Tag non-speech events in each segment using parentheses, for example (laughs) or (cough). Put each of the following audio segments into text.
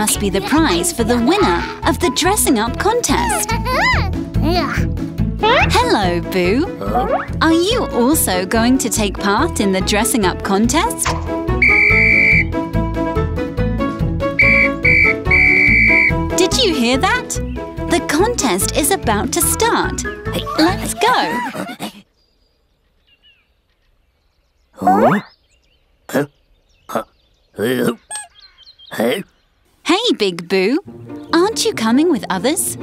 must be the prize for the winner of the dressing up contest. Hello, Boo. Are you also going to take part in the dressing up contest? Did you hear that? The contest is about to start. Let's go. Hey, Big Boo. Aren't you coming with others?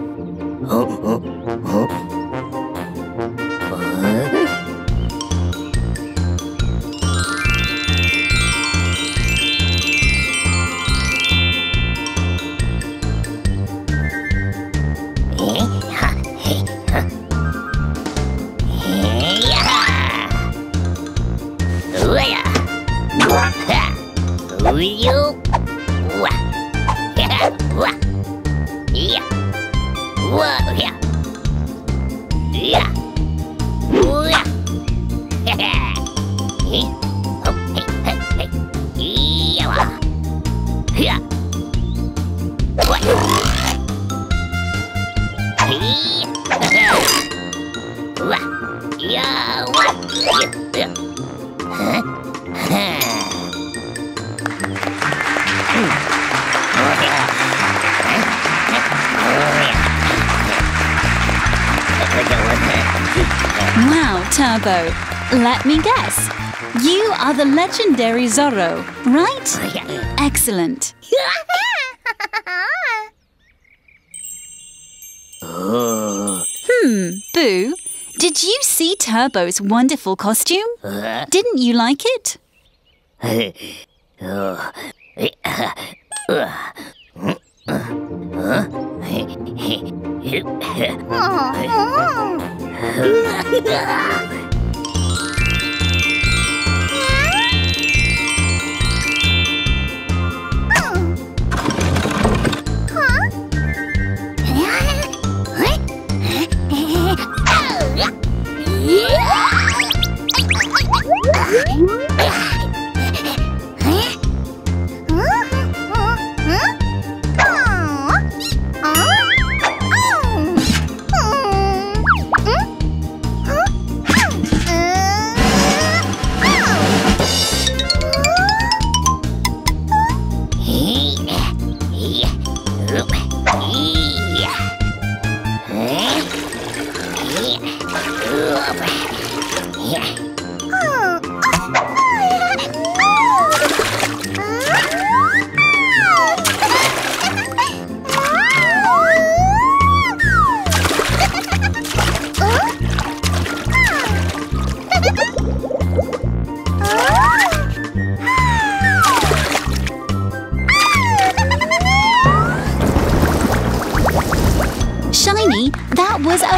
Wow, Turbo. Let me guess. You are the legendary Zorro, right? Excellent. Hmm, Boo, did you see Turbo's wonderful costume? Didn't you like it? (laughs) Shiny,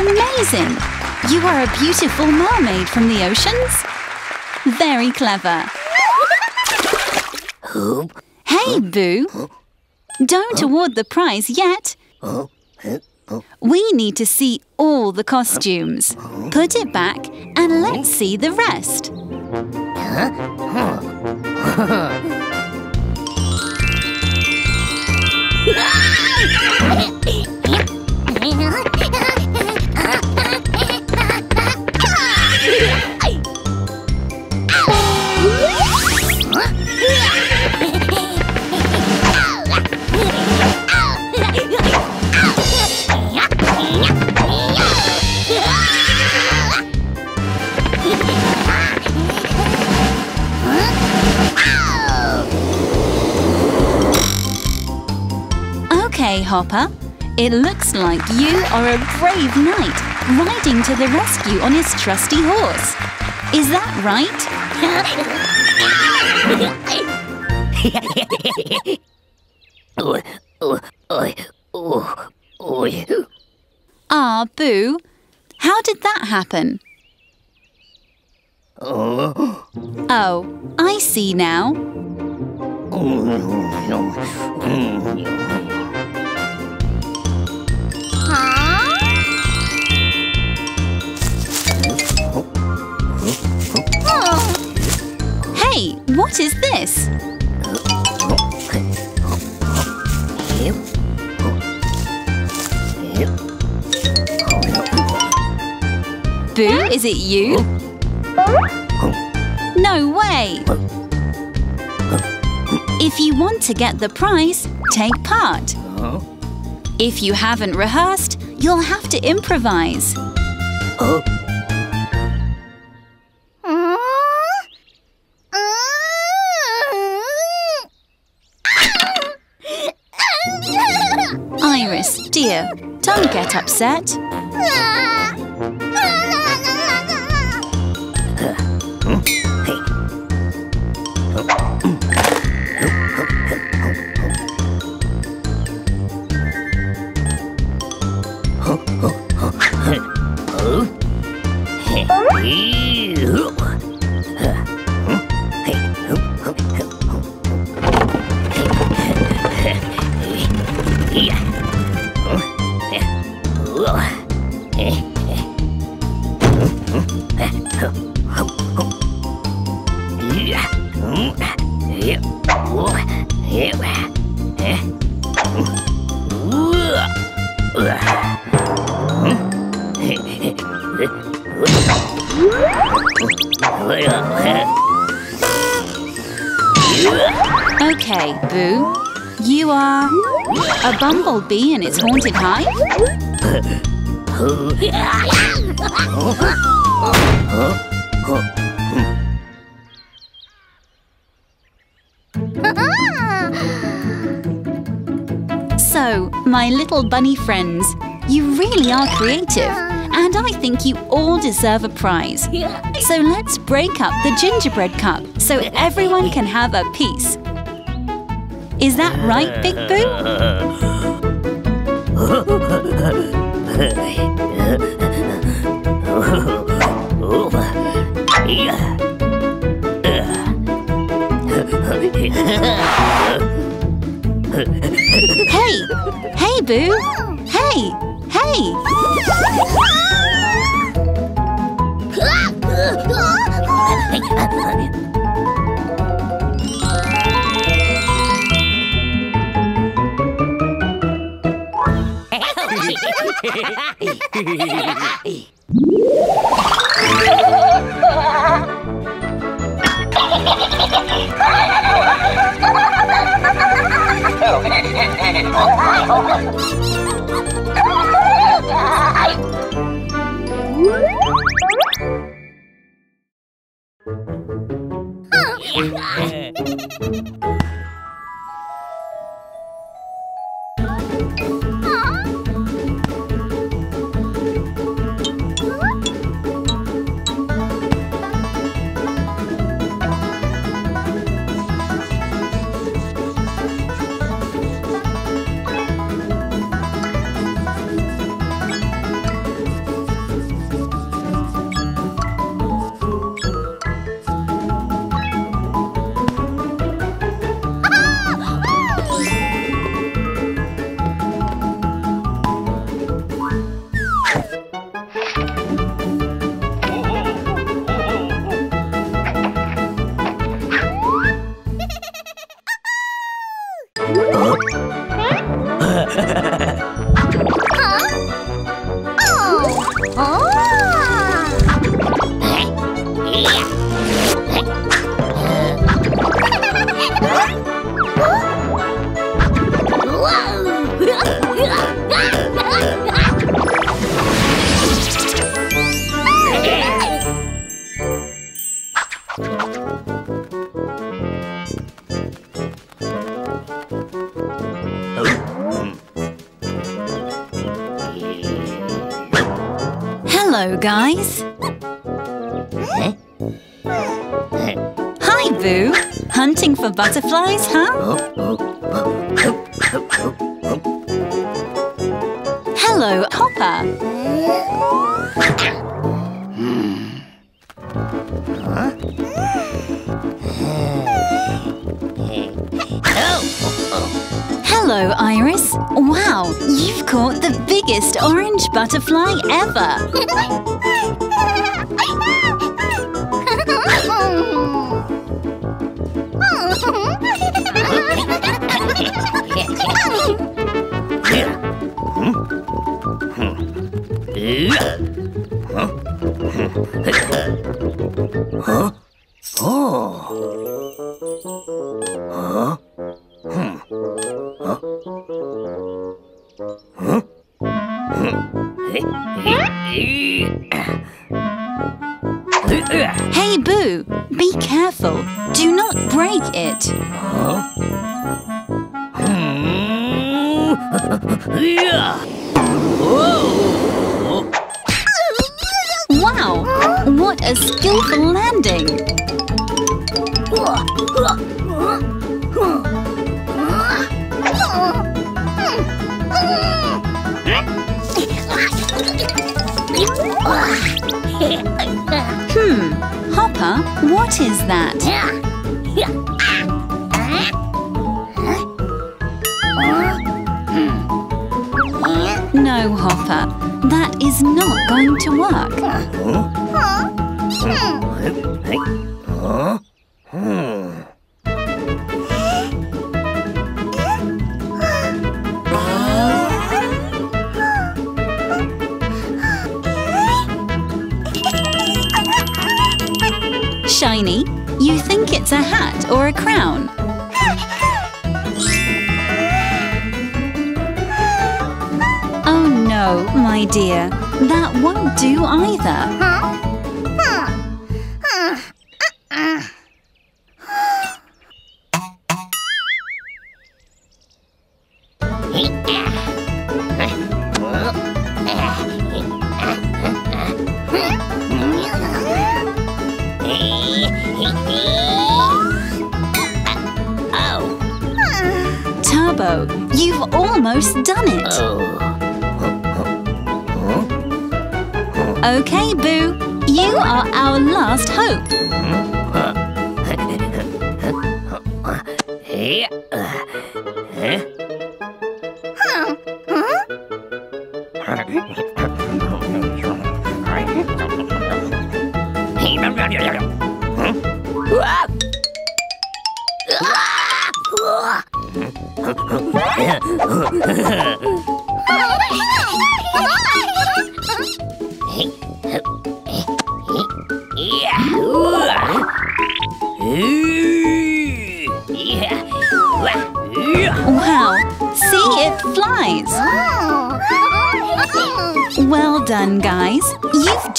amazing! You are a beautiful mermaid from the oceans. Very clever. Hey, Boo. Don't award the prize yet. We need to see all the costumes. Put it back and let's see the rest. (laughs) Hopper. It looks like you are a brave knight riding to the rescue on his trusty horse. Is that right? (laughs) Ah, Boo, how did that happen? Oh, I see now. (laughs) what is this? Boo, is it you? No way! If you want to get the prize, take part. If you haven't rehearsed, you'll have to improvise. Dear, don't get upset. Ah! Okay, Boo. You are a bumblebee in its haunted hive? (laughs) my little bunny friends, you really are creative, and I think you all deserve a prize. So let's break up the gingerbread cup so everyone can have a piece. Is that right, Big Boo? (laughs) Hey! Hey, Boo! Hey! Hey! (laughs) Oh, my God. Hello, guys. Hi, Boo. Hunting for butterflies, huh? Hello, Hopper. Hello, Iris. Wow, you've caught the biggest orange butterfly ever. (laughs) a skillful landing. Hmm, Hopper, what is that? No, Hopper, that is not going to work. Shiny, you think it's a hat or a crown? Oh no, my dear, that won't do either. Are our last hope. Wow,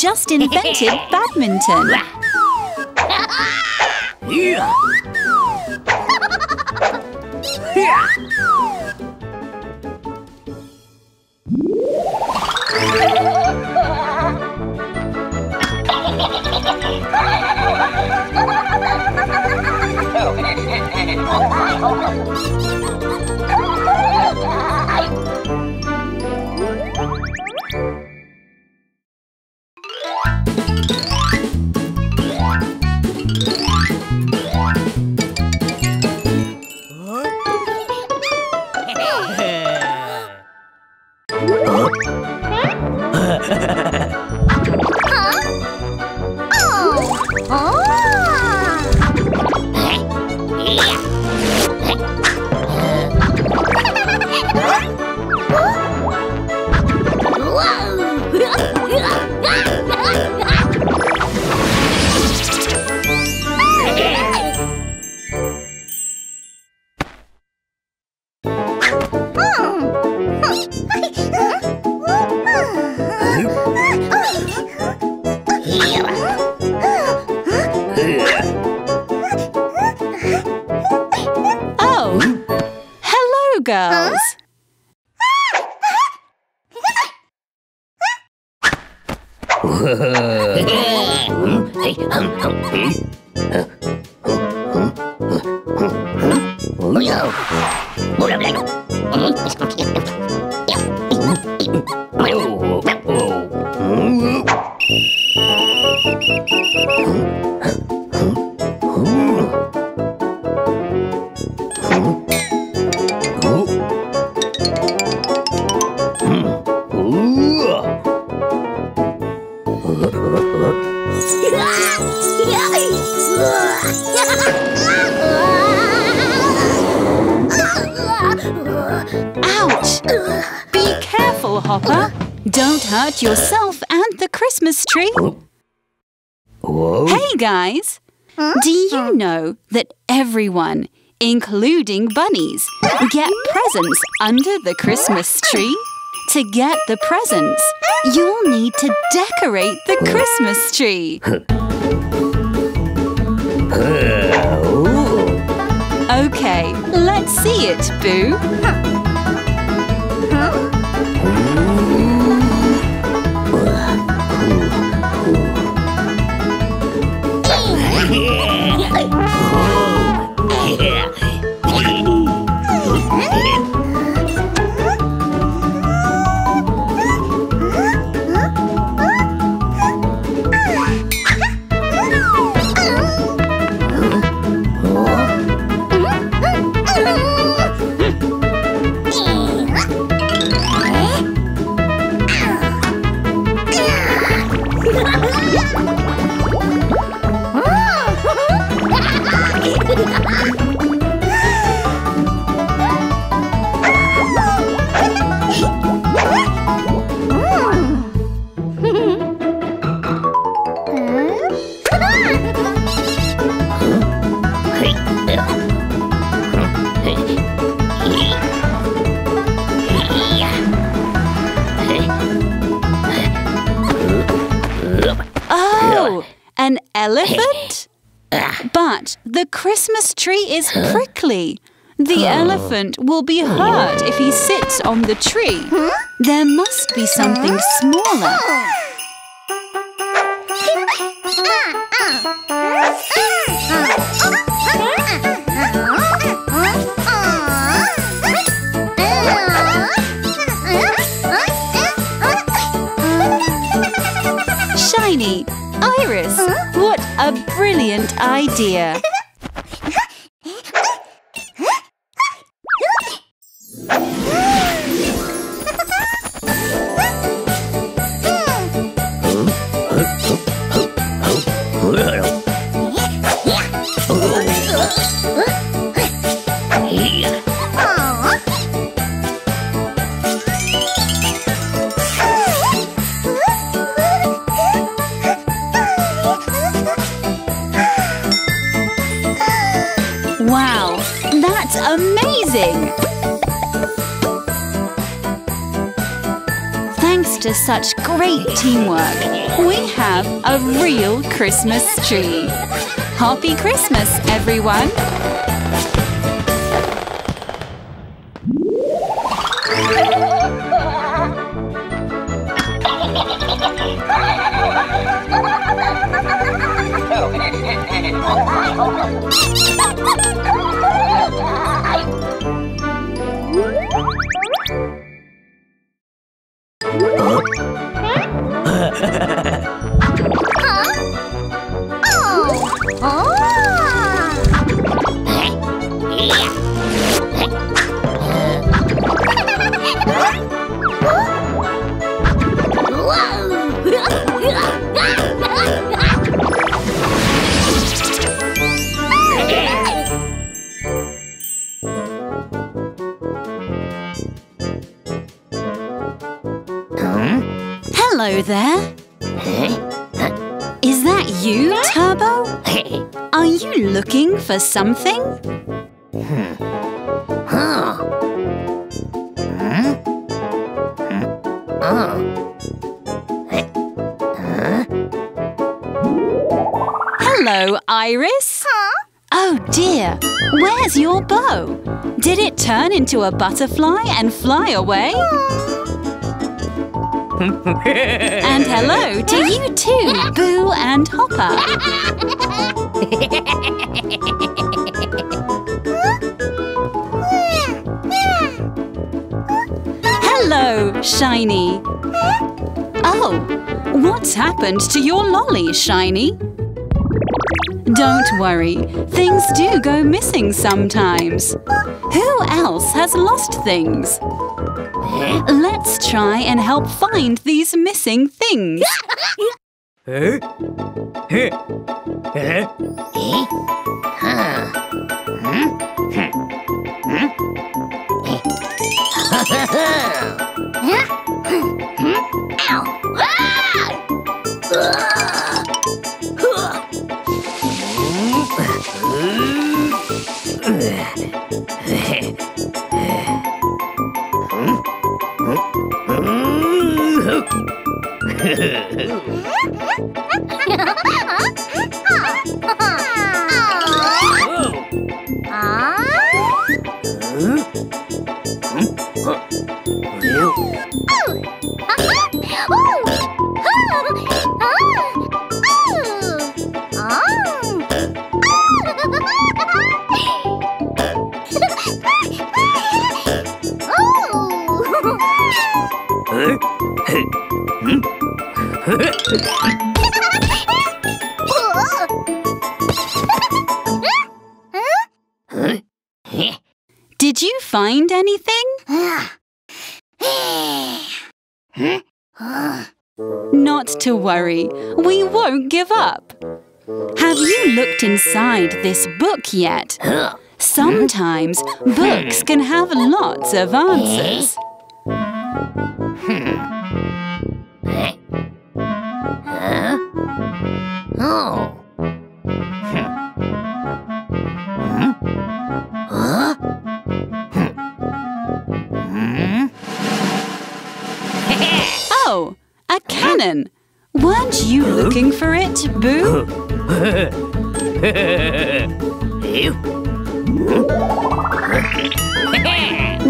just invented (laughs) badminton. (laughs) (laughs) Ôi giời, bố làm lạnh Don't yourself and the Christmas tree. Oh. Hey, guys! Do you know that everyone, including bunnies, get presents under the Christmas tree? To get the presents, you'll need to decorate the Christmas tree. Oh. Okay, let's see it, Boo. An elephant? (laughs) Ah. But the Christmas tree is prickly. The oh. elephant will be hurt if he sits on the tree. There must be something smaller. Iris, what a brilliant idea. (laughs) teamwork, we have a real Christmas tree. Happy Christmas, everyone! (laughs) Is that you, Turbo? (laughs) Are you looking for something? Hello, Iris. Oh dear, where's your bow? Did it turn into a butterfly and fly away? (laughs) and hello to you too, Boo and Hopper. hello, Shiny. Oh, what's happened to your lolly, Shiny? Don't worry, things do go missing sometimes. Who else has lost things? Let's try and help find these missing things. Did (laughs) you find anything? Not to worry, we won't give up. Have you looked inside this book yet? Sometimes books can have lots of answers. Cannon! Weren't you looking for it, Boo? (laughs)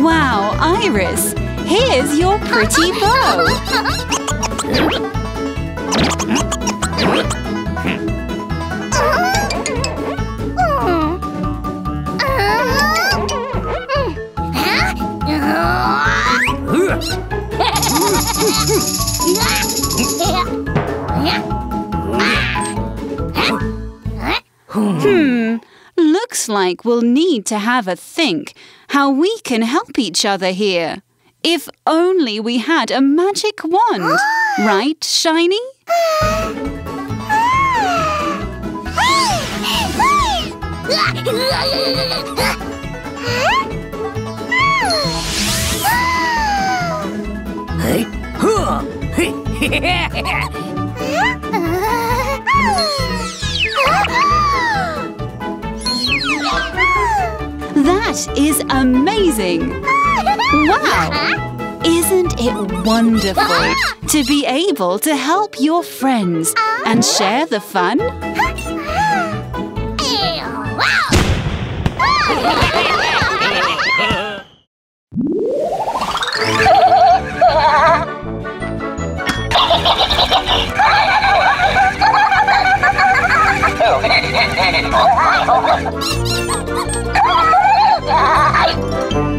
Wow, Iris! Here's your pretty bow! (laughs) we'll need to have a think how we can help each other here. If only we had a magic wand, right, Shiny? That is amazing! Wow! Isn't it wonderful to be able to help your friends and share the fun? (laughs) Bye.